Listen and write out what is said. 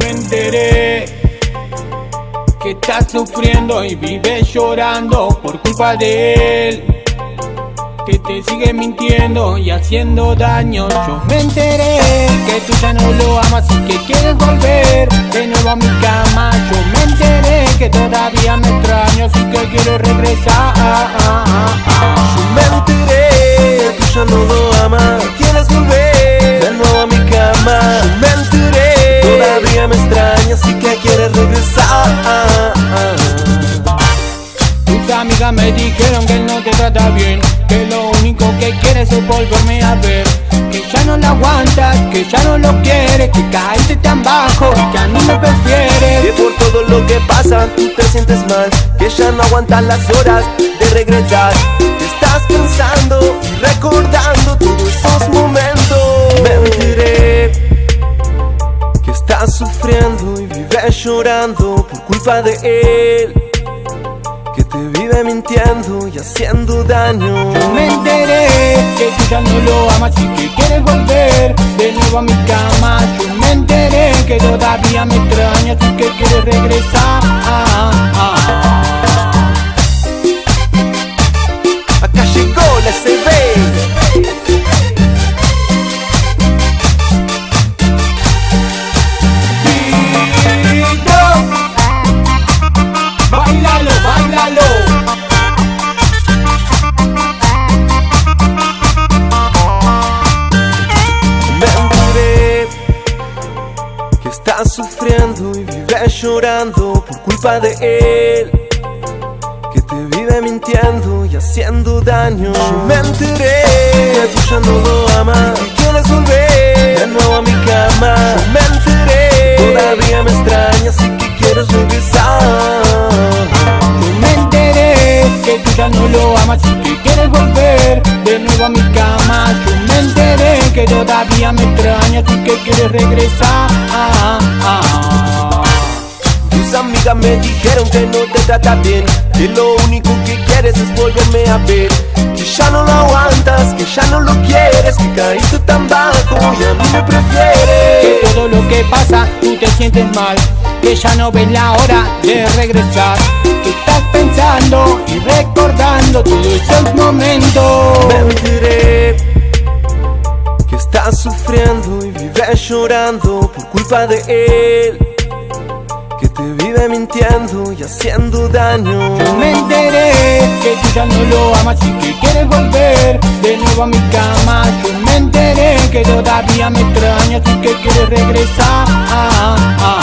me enteré que estás sufriendo y vives llorando por culpa de él. Que te sigue mintiendo y haciendo daño. Yo me enteré que tú ya no lo amas y que quieres volver de nuevo a mi cama. Yo me enteré que todavía me extraño y que quieres regresar. Todavía me extrañas y que quieres regresar. Tus amigas me dijeron que él no te trata bien, que lo único que quieres es volverme a ver. Que ya no lo aguantas, que ya no lo quieres, que caíste tan bajo y que a mí me prefieres. Que por todo lo que pasa tú te sientes mal, que ya no aguantas las horas de regresar. Que estás pensando y recordando todos esos momentos. Llorando por culpa de él. Que te vive mintiendo y haciendo daño. Yo me enteré que tú ya no lo amas y que quieres volver de nuevo a mi cama. Yo me enteré que todavía me extrañas y que quieres regresar. Llorando por culpa de él. Que te vive mintiendo y haciendo daño. Yo me enteré que tú ya no lo amas y quieres volver de nuevo a mi cama. Yo me enteré, todavía me extrañas y que quieres regresar. Yo me enteré que tú ya no lo amas y que quieres volver de nuevo a mi cama. Yo me enteré que todavía me extrañas y que quieres regresar. Dijeron que no te trata bien Que lo único que quieres es volverme a ver Que ya no lo aguantas, que ya no lo quieres Que caíste tan bajo y a mí me Que prefieres todo lo que pasa tú te sientes mal. Que ya no ves la hora de regresar. Que estás pensando y recordando todos esos momentos. Me enteré que estás sufriendo y vives llorando por culpa de él Que vive mintiendo y haciendo daño Yo me enteré que tú ya no lo amas y que quieres volver de nuevo a mi cama. Yo me enteré que todavía me extrañas y que quieres regresar.